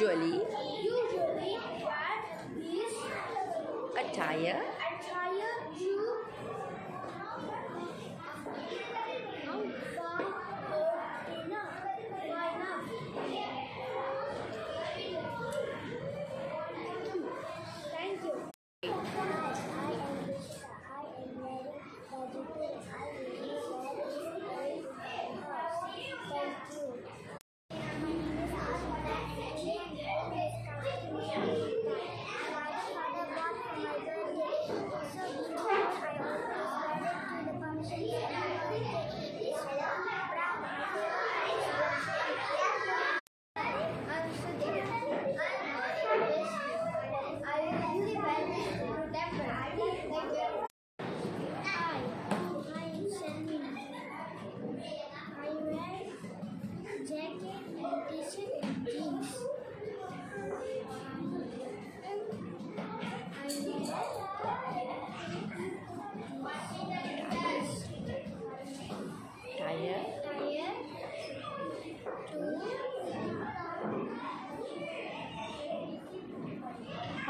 usually usually had this attire. attire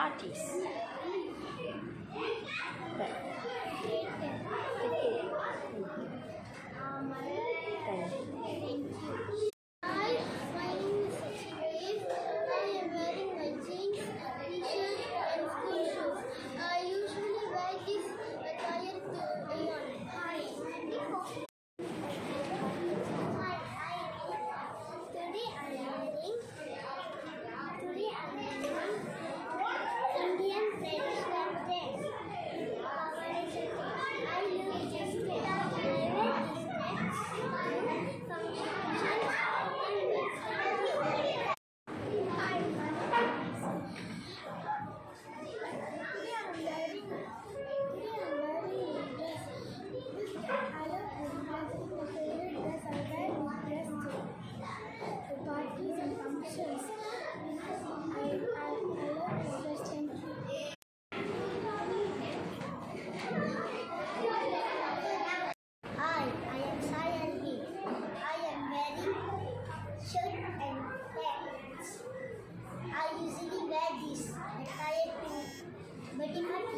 parties.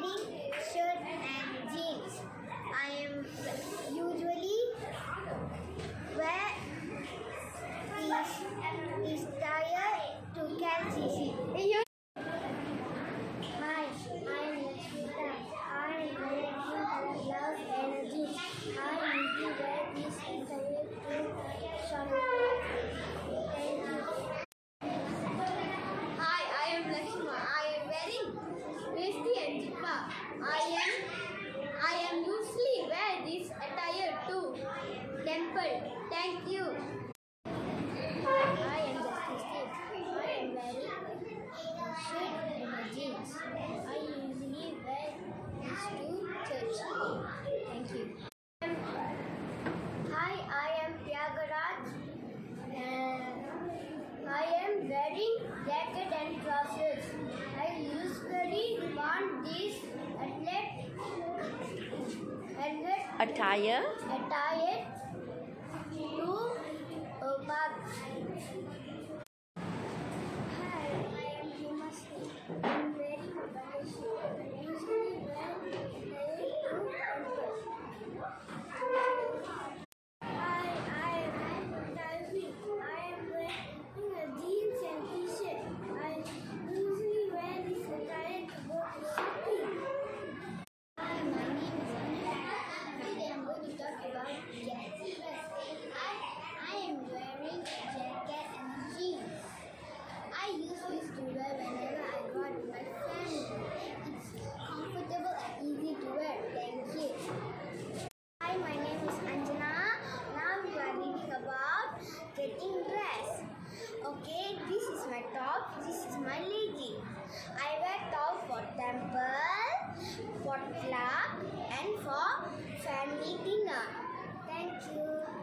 wearing shirt and jeans. I am usually wear these attire. my top. This is my legging. I wear top for temple, for club and for family dinner. Thank you.